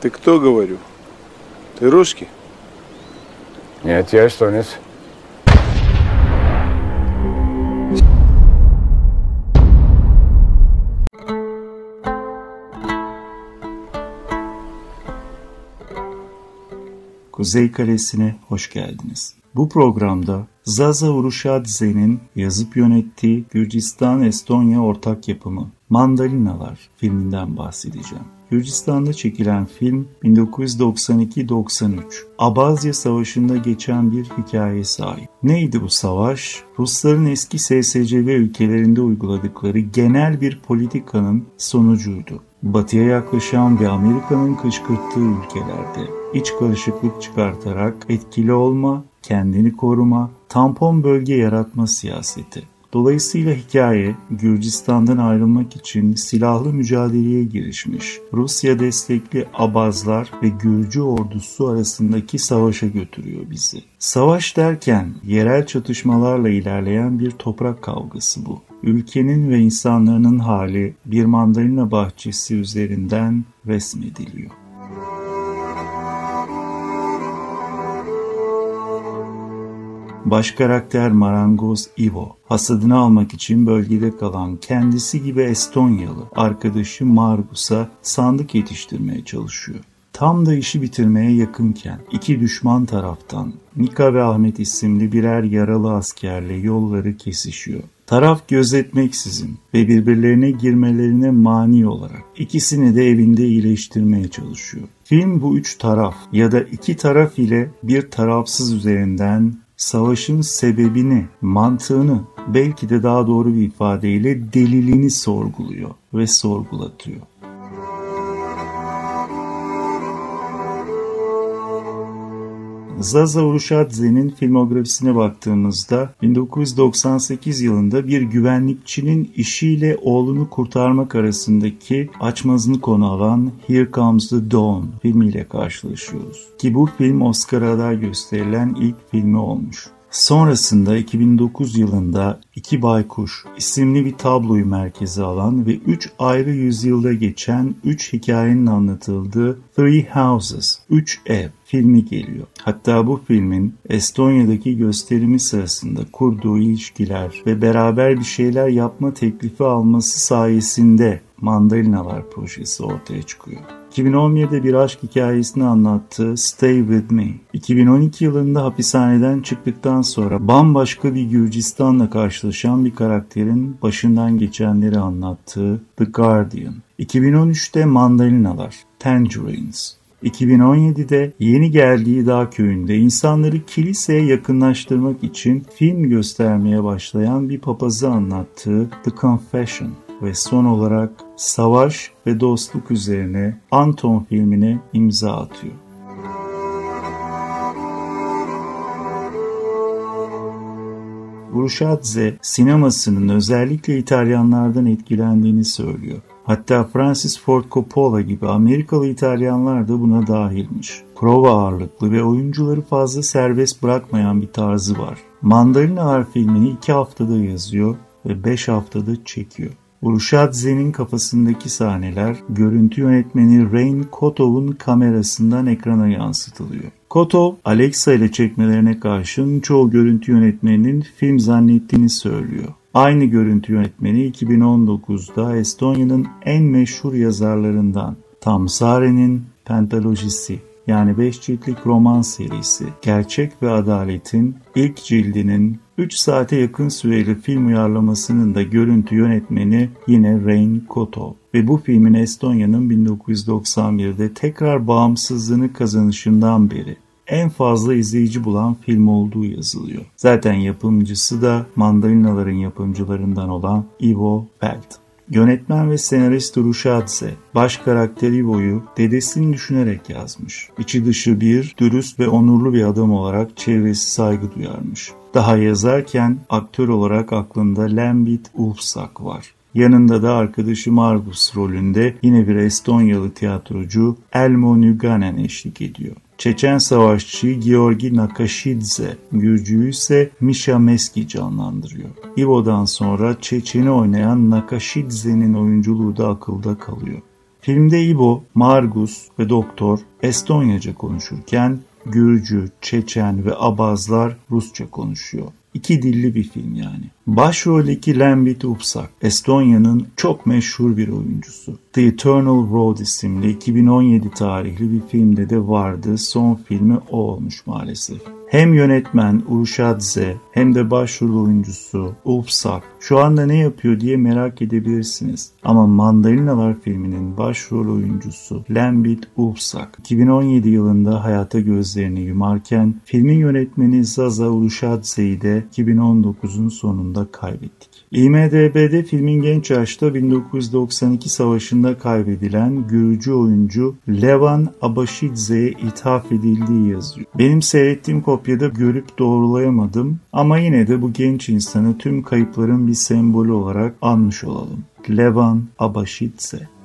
Ты кто, говорю? Ты русский? Нет, я эстонец. Kuzey Kalesi'ne hoş geldiniz. Bu programda Zaza Uruşadze'nin yazıp yönettiği Gürcistan-Estonya ortak yapımı Mandalinalar filminden bahsedeceğim. Gürcistan'da çekilen film 1992-93. Abazya Savaşı'nda geçen bir hikaye sahip. Neydi bu savaş? Rusların eski SSCB ülkelerinde uyguladıkları genel bir politikanın sonucuydu. Batıya yaklaşan ve Amerika'nın kışkırttığı ülkelerde iç karışıklık çıkartarak etkili olma, kendini koruma, tampon bölge yaratma siyaseti. Dolayısıyla hikaye Gürcistan'dan ayrılmak için silahlı mücadeleye girişmiş Rusya destekli Abazlar ve Gürcü ordusu arasındaki savaşa götürüyor bizi. Savaş derken yerel çatışmalarla ilerleyen bir toprak kavgası bu. Ülkenin ve insanların hali bir mandalina bahçesi üzerinden resmediliyor. Baş karakter marangoz Ivo, hasadını almak için bölgede kalan kendisi gibi Estonyalı arkadaşı Margus'a sandık yetiştirmeye çalışıyor. Tam da işi bitirmeye yakınken iki düşman taraftan Nika ve Ahmet isimli birer yaralı askerle yolları kesişiyor. Taraf gözetmeksizin ve birbirlerine girmelerine mani olarak ikisini de evinde iyileştirmeye çalışıyor. Film bu üç taraf ya da iki taraf ile bir tarafsız üzerinden savaşın sebebini, mantığını, belki de daha doğru bir ifadeyle delilini sorguluyor ve sorgulatıyor. Zaza Uruşadze'nin filmografisine baktığımızda 1998 yılında bir güvenlikçinin işiyle oğlunu kurtarmak arasındaki açmazını konu alan Here Comes the Dawn filmiyle karşılaşıyoruz. Ki bu film Oscar'a aday gösterilen ilk filmi olmuş. Sonrasında 2009 yılında İki Baykuş isimli bir tabloyu merkeze alan ve üç ayrı yüzyılda geçen üç hikayenin anlatıldığı Three Houses, Üç Ev filmi geliyor. Hatta bu filmin Estonya'daki gösterimi sırasında kurduğu ilişkiler ve beraber bir şeyler yapma teklifi alması sayesinde Mandalinalar projesi ortaya çıkıyor. 2017'de bir aşk hikayesini anlattığı Stay With Me. 2012 yılında hapishaneden çıktıktan sonra bambaşka bir Gürcistan'la karşılaşan bir karakterin başından geçenleri anlattığı The Guardian. 2013'te Mandalinalar, Tangerines. 2017'de yeni geldiği dağ köyünde insanları kiliseye yakınlaştırmak için film göstermeye başlayan bir papazı anlattığı The Confession ve son olarak savaş ve dostluk üzerine Anton filmine imza atıyor. Uruşadze sinemasının özellikle İtalyanlardan etkilendiğini söylüyor. Hatta Francis Ford Coppola gibi Amerikalı İtalyanlar da buna dahilmiş. Prova ağırlıklı ve oyuncuları fazla serbest bırakmayan bir tarzı var. Mandalina filmini iki haftada yazıyor ve beş haftada çekiyor. Uruşadze'nin kafasındaki sahneler görüntü yönetmeni Rain Kotov'un kamerasından ekrana yansıtılıyor. Kotov, Alexa ile çekmelerine karşın çoğu görüntü yönetmeninin film zannettiğini söylüyor. Aynı görüntü yönetmeni 2019'da Estonya'nın en meşhur yazarlarından Tamsare'nin Pentalojisi yani 5 ciltlik roman serisi Gerçek ve Adalet'in ilk cildinin 3 saate yakın süreli film uyarlamasının da görüntü yönetmeni yine Rain Kotov ve bu filmin Estonya'nın 1991'de tekrar bağımsızlığını kazanışından beri en fazla izleyici bulan film olduğu yazılıyor. Zaten yapımcısı da Mandalinaların yapımcılarından olan Ivo Pelt. Yönetmen ve senarist Uruşadze, baş karakter Ivo'yu dedesini düşünerek yazmış. İçi dışı bir, dürüst ve onurlu bir adam olarak çevresi saygı duyarmış. Daha yazarken aktör olarak aklında Lambit Ulfsak var. Yanında da arkadaşı Margus rolünde yine bir Estonyalı tiyatrocu Elmo Nuganen eşlik ediyor. Çeçen savaşçı Georgi Nakashidze, Gürcü'yü ise Misha Meski canlandırıyor. Ivo'dan sonra Çeçen'i oynayan Nakashidze'nin oyunculuğu da akılda kalıyor. Filmde İbo, Margus ve Doktor Estonyaca konuşurken Gürcü, Çeçen ve Abazlar Rusça konuşuyor. İki dilli bir film yani. Başroldeki Lembit Upsak, Estonya'nın çok meşhur bir oyuncusu. The Eternal Road isimli 2017 tarihli bir filmde de vardı. Son filmi o olmuş maalesef. Hem yönetmen Urshadze hem de başrol oyuncusu Ulfsak şu anda ne yapıyor diye merak edebilirsiniz. Ama Mandalinalar filminin başrol oyuncusu Lembit Ulfsak 2017 yılında hayata gözlerini yumarken filmin yönetmeni Zaza Urshadze'yi de 2019'un sonunda kaybettik. IMDB'de filmin genç yaşta 1992 savaşında kaybedilen Gürcü oyuncu Levan Abashidze'ye ithaf edildiği yazıyor. Benim seyrettiğim kopyada görüp doğrulayamadım ama yine de bu genç insanı tüm kayıpların bir sembolü olarak anmış olalım. Levan Abashidze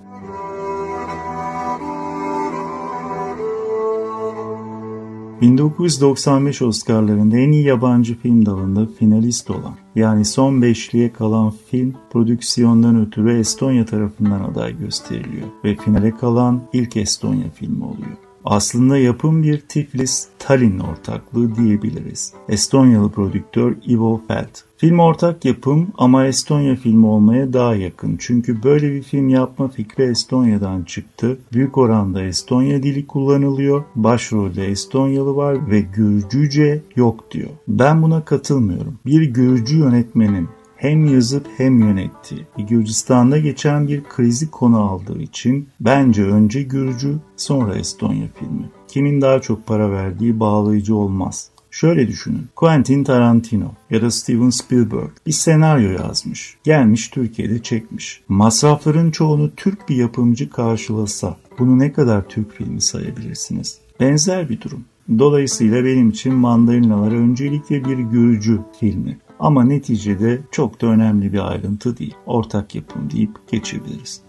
1995 Oscar'larında en iyi yabancı film dalında finalist olan yani son beşliğe kalan film prodüksiyondan ötürü Estonya tarafından aday gösteriliyor ve finale kalan ilk Estonya filmi oluyor. Aslında yapım bir Tiflis Tallinn ortaklığı diyebiliriz. Estonyalı prodüktör Ivo Feld. Film ortak yapım ama Estonya filmi olmaya daha yakın. Çünkü böyle bir film yapma fikri Estonya'dan çıktı. Büyük oranda Estonya dili kullanılıyor. Başrolde Estonyalı var ve Gürcüce yok diyor. Ben buna katılmıyorum. Bir Gürcü yönetmenin hem yazıp hem yönetti. Gürcistan'da geçen bir krizi konu aldığı için bence önce Gürcü sonra Estonya filmi. Kimin daha çok para verdiği bağlayıcı olmaz. Şöyle düşünün. Quentin Tarantino ya da Steven Spielberg bir senaryo yazmış. Gelmiş Türkiye'de çekmiş. Masrafların çoğunu Türk bir yapımcı karşılasa bunu ne kadar Türk filmi sayabilirsiniz? Benzer bir durum. Dolayısıyla benim için Mandalinalar öncelikle bir Gürcü filmi. Ama neticede çok da önemli bir ayrıntı değil. Ortak yapım deyip geçebiliriz.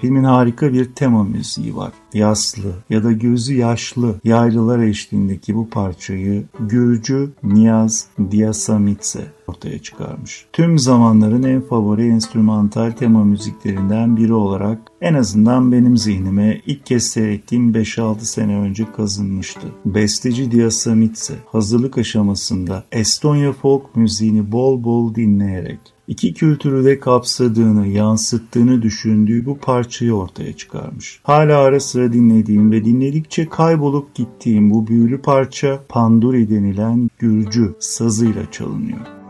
Filmin harika bir tema müziği var. Yaslı ya da gözü yaşlı yaylılar eşliğindeki bu parçayı Gürcü Niyaz Diasamitse ortaya çıkarmış. Tüm zamanların en favori enstrümantal tema müziklerinden biri olarak en azından benim zihnime ilk kez seyrettiğim 5-6 sene önce kazınmıştı. Besteci Diasamitse hazırlık aşamasında Estonya folk müziğini bol bol dinleyerek iki kültürü de kapsadığını, yansıttığını düşündüğü bu parçayı ortaya çıkarmış. Hala ara sıra dinlediğim ve dinledikçe kaybolup gittiğim bu büyülü parça Panduri denilen Gürcü sazıyla çalınıyor.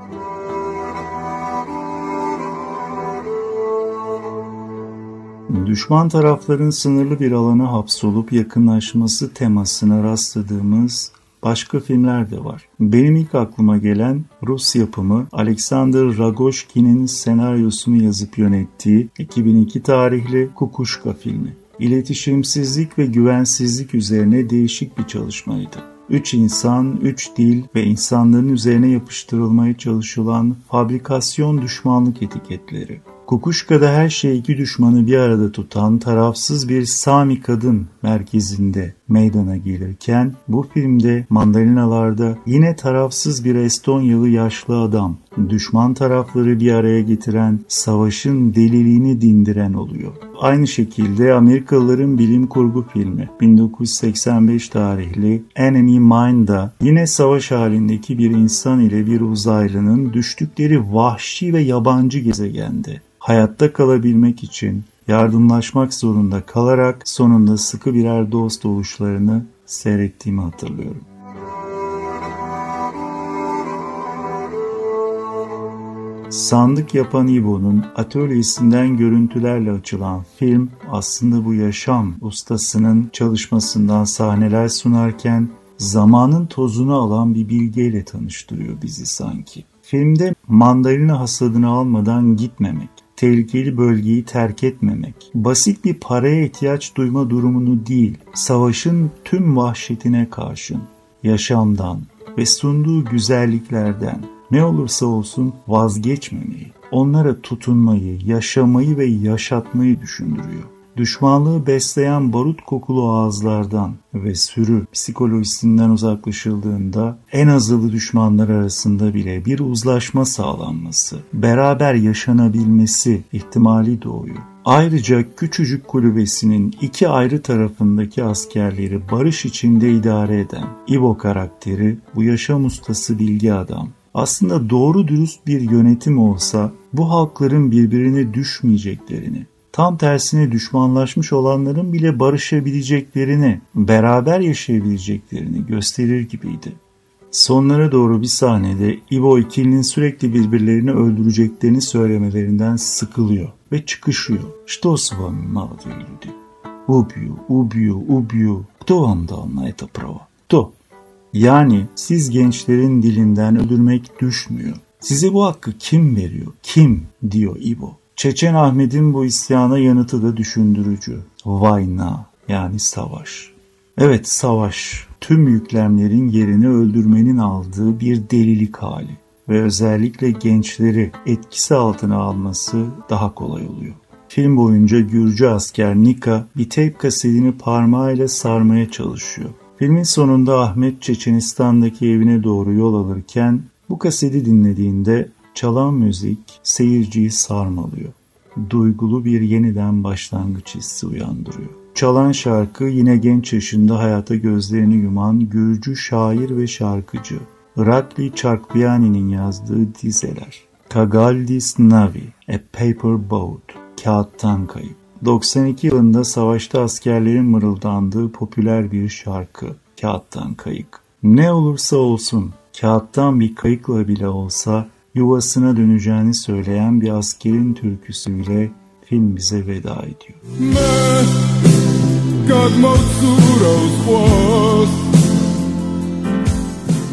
Düşman tarafların sınırlı bir alana hapsolup yakınlaşması temasına rastladığımız başka filmler de var. Benim ilk aklıma gelen Rus yapımı Alexander Ragoshkin'in senaryosunu yazıp yönettiği 2002 tarihli Kukuşka filmi. İletişimsizlik ve güvensizlik üzerine değişik bir çalışmaydı. Üç insan, üç dil ve insanların üzerine yapıştırılmaya çalışılan fabrikasyon düşmanlık etiketleri. Kukuşka'da her şey iki düşmanı bir arada tutan tarafsız bir Sami kadın merkezinde meydana gelirken bu filmde mandalinalarda yine tarafsız bir Estonyalı yaşlı adam düşman tarafları bir araya getiren savaşın deliliğini dindiren oluyor. Aynı şekilde Amerikalıların bilim kurgu filmi 1985 tarihli Enemy Mine'da yine savaş halindeki bir insan ile bir uzaylının düştükleri vahşi ve yabancı gezegende hayatta kalabilmek için yardımlaşmak zorunda kalarak sonunda sıkı birer dost oluşlarını seyrettiğimi hatırlıyorum. Sandık yapan İbo'nun atölyesinden görüntülerle açılan film aslında bu yaşam ustasının çalışmasından sahneler sunarken zamanın tozunu alan bir bilgeyle tanıştırıyor bizi sanki. Filmde mandalina hasadını almadan gitmemek, tehlikeli bölgeyi terk etmemek, basit bir paraya ihtiyaç duyma durumunu değil, savaşın tüm vahşetine karşın, yaşamdan ve sunduğu güzelliklerden ne olursa olsun vazgeçmemeyi, onlara tutunmayı, yaşamayı ve yaşatmayı düşündürüyor. Düşmanlığı besleyen barut kokulu ağızlardan ve sürü psikolojisinden uzaklaşıldığında en azılı düşmanlar arasında bile bir uzlaşma sağlanması, beraber yaşanabilmesi ihtimali doğuyor. Ayrıca küçücük kulübesinin iki ayrı tarafındaki askerleri barış içinde idare eden İbo karakteri bu yaşam ustası bilgi adam. Aslında doğru dürüst bir yönetim olsa bu halkların birbirine düşmeyeceklerini, tam tersine düşmanlaşmış olanların bile barışabileceklerini, beraber yaşayabileceklerini gösterir gibiydi. Sonlara doğru bir sahnede İbo ikilinin sürekli birbirlerini öldüreceklerini söylemelerinden sıkılıyor ve çıkışıyor. Что с вами, молодые люди? Убью, убью, убью. Кто вам dal на это право? Кто? Yani siz gençlerin dilinden öldürmek düşmüyor. Size bu hakkı kim veriyor? Kim? diyor İbo. Çeçen Ahmet'in bu isyana yanıtı da düşündürücü. Vayna yani savaş. Evet savaş tüm yüklemlerin yerini öldürmenin aldığı bir delilik hali ve özellikle gençleri etkisi altına alması daha kolay oluyor. Film boyunca Gürcü asker Nika bir teyp kasetini parmağıyla sarmaya çalışıyor. Filmin sonunda Ahmet Çeçenistan'daki evine doğru yol alırken bu kaseti dinlediğinde çalan müzik seyirciyi sarmalıyor. Duygulu bir yeniden başlangıç hissi uyandırıyor. Çalan şarkı yine genç yaşında hayata gözlerini yuman Gürcü şair ve şarkıcı Irakli Çarkbiyani'nin yazdığı dizeler. Kagaldis Navi, A Paper Boat, Kağıttan Kayıp. 92 yılında savaşta askerlerin mırıldandığı popüler bir şarkı, Kağıttan Kayık. Ne olursa olsun, kağıttan bir kayıkla bile olsa yuvasına döneceğini söyleyen bir askerin türküsüyle film bize veda ediyor.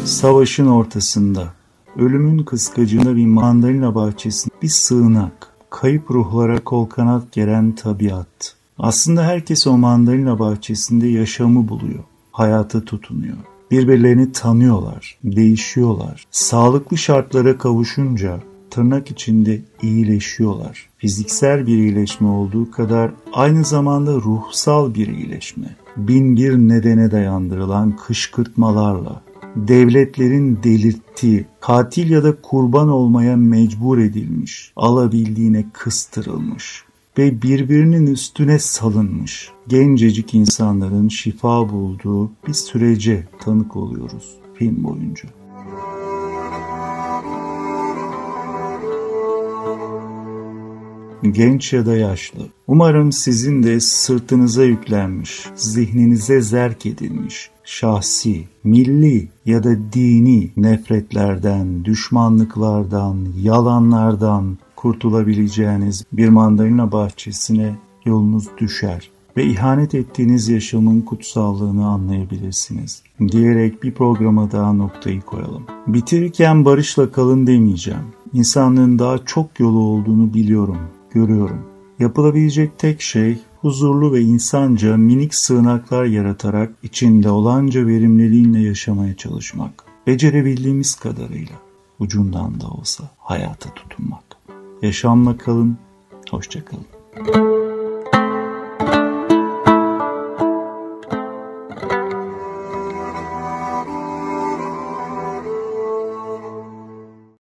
Savaşın ortasında, ölümün kıskacında bir mandalina bahçesinde bir sığınak, kayıp ruhlara kol kanat geren tabiat. Aslında herkes o mandalina bahçesinde yaşamı buluyor, hayata tutunuyor. Birbirlerini tanıyorlar, değişiyorlar. Sağlıklı şartlara kavuşunca tırnak içinde iyileşiyorlar. Fiziksel bir iyileşme olduğu kadar aynı zamanda ruhsal bir iyileşme. Bin bir nedene dayandırılan kışkırtmalarla, devletlerin delirttiği, katil ya da kurban olmaya mecbur edilmiş, alabildiğine kıstırılmış ve birbirinin üstüne salınmış gencecik insanların şifa bulduğu bir sürece tanık oluyoruz film boyunca. genç ya da yaşlı. Umarım sizin de sırtınıza yüklenmiş, zihninize zerk edilmiş, şahsi, milli ya da dini nefretlerden, düşmanlıklardan, yalanlardan kurtulabileceğiniz bir mandalina bahçesine yolunuz düşer ve ihanet ettiğiniz yaşamın kutsallığını anlayabilirsiniz. Diyerek bir programa daha noktayı koyalım. Bitirirken barışla kalın demeyeceğim. İnsanlığın daha çok yolu olduğunu biliyorum görüyorum. Yapılabilecek tek şey huzurlu ve insanca minik sığınaklar yaratarak içinde olanca verimliliğinle yaşamaya çalışmak. Becerebildiğimiz kadarıyla ucundan da olsa hayata tutunmak. Yaşamla kalın, hoşçakalın.